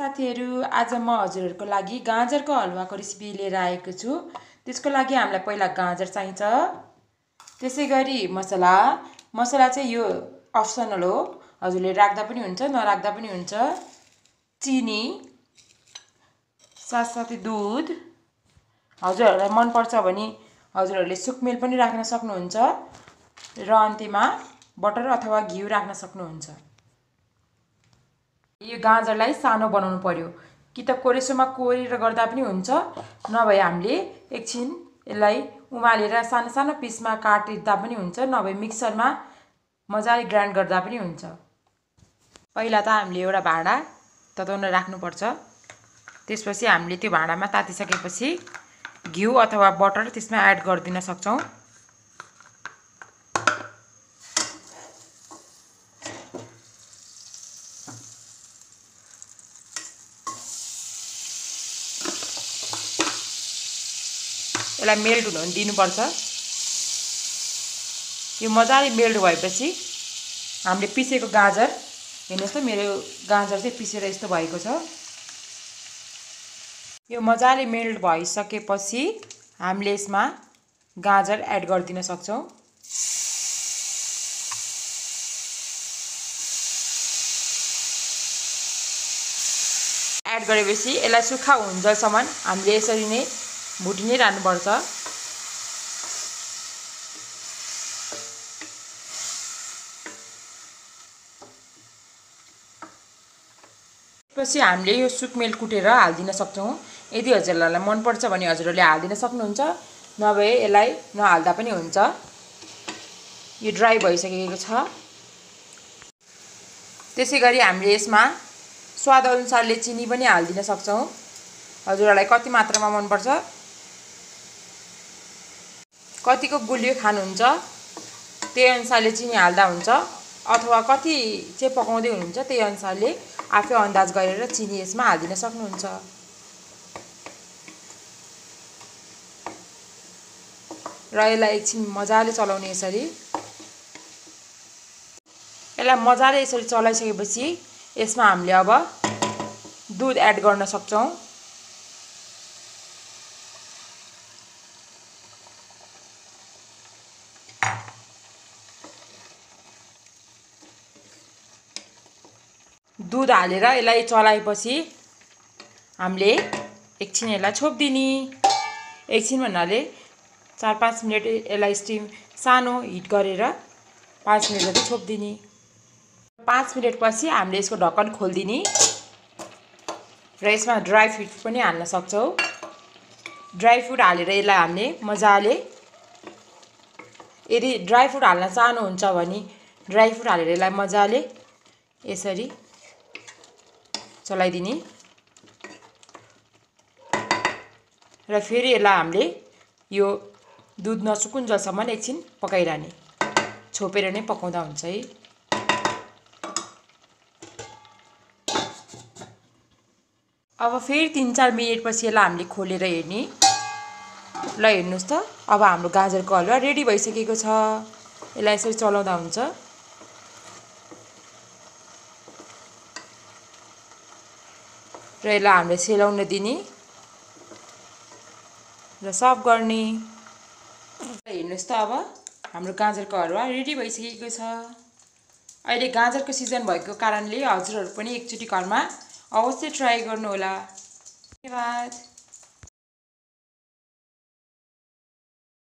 साथीहरू आज म हजुरहरूको लागि गाजरको हलुवाको रेसिपी लिएर आएको छु। त्यसको लागि हामीलाई पहिला गाजर चाहिन्छ। त्यसै गरी मसला। मसला चाहिँ यो अप्सनल हो। हजुरले राख्दा पनि हुन्छ नराख्दा पनि हुन्छ। चिनी। साथसाथै दुध। हजुरहरूलाई मनपर्छ भने हजुरहरूले सुकमेल पनि राख्न सक्नुहुन्छ। र अन्त्यमा बटर अथवा घिउ राख्न सक्नुहुन्छ। यो गाजरलाई सानो बनाउनु पर्यो। कि त कोरेसोमा कोरेर गर्दा पनि हुन्छ। नभए हामीले एकछिन यसलाई उमालेर सानो सानो पिसमा काटिँदा पनि हुन्छ। नभए मिक्सरमा मजाले ग्राइन्ड गर्दा पनि हुन्छ। पहिला त हामीले एउटा भाँडा तताउन राख्नुपर्छ। त्यसपछि हामीले त्यो भाँडामा तातिसकेपछि घिउ अथवा बटर त्यसमा एड गरिदिन सक्छौँ। यसलाई मेल्ट हुन दिनुपर्छ। यो मजाले मेल्ट भएपछि हामीले पिसेको गाजर हेर्नुहोस् त मेरो गाजर चाहिँ पिसेर यस्तो भएको छ। यो मजाले मेल्ट भइसकेपछि हामीले यसमा गाजर एड गरिदिन सक्छौँ। एड गरेपछि यसलाई सुक्खा हुन्जेलसम्म हामीले यसरी नै भुटी नै रहनुपर्छ पछि हामीले यो सुकमेल कुटेर हालिदिन सक्छौँ। यदि हजुरहरूलाई मनपर्छ भने हजुरहरूले हालिदिन सक्नुहुन्छ नभए यसलाई नहाल्दा पनि हुन्छ। यो ड्राई भइसकेको छ। त्यसै गरी हामीले यसमा स्वादअनुसारले चिनी पनि हालिदिन सक्छौँ। हजुरहरूलाई कति मात्रामा मनपर्छ? कतिको गुलियो खानुहुन्छ त्यही अनुसारले चिनी हाल्दा हुन्छ अथवा कति चाहिँ पकाउँदै हुनुहुन्छ त्यही अनुसारले आफै अन्दाज गरेर चिनी यसमा हालिदिन सक्नुहुन्छ। र यसलाई एकछिन मजाले चलाउने यसरी। यसलाई मजाले यसरी चलाइसकेपछि यसमा हामीले अब दुध एड गर्न सक्छौँ। दुध हालेर यसलाई चलाएपछि हामीले एकछिन यसलाई छोपिदिने। एकछिन भन्नाले चार पाँच मिनट यसलाई स्टिम सानो हिट गरेर पाँच मिनट जति छोपिदिने। पाँच मिनटपछि हामीले यसको ढक्कन खोलिदिने। र यसमा ड्राई फ्रुट पनि हाल्न सक्छौँ। ड्राई फ्रुट हालेर यसलाई हामीले मजाले यदि ड्राई फ्रुट हाल्न चाहनुहुन्छ भने ड्राई फ्रुट हालेर यसलाई मजाले यसरी चलाइदिने। र फेरि यसलाई हामीले यो दुध नसुकुन्जेलसम्म एकछिन पकाइरहने। छोपेर नै पकाउँदा हुन्छ है। अब फेरि तिन चार मिनटपछि यसलाई हामीले खोलेर हेर्ने। ल हेर्नुहोस् त अब हाम्रो गाजरको हलुवा रेडी भइसकेको छ। यसलाई यसरी चलाउँदा हुन्छ। र यसलाई हामीले सेलाउन दिने र सर्भ गर्ने। हेर्नुहोस् त अब हाम्रो गाजरको हलुवा रेडी भइसकेको छ। अहिले गाजरको सिजन भएको कारणले हजुरहरू पनि एकचोटि घरमा अवश्य ट्राई गर्नुहोला। धन्यवाद।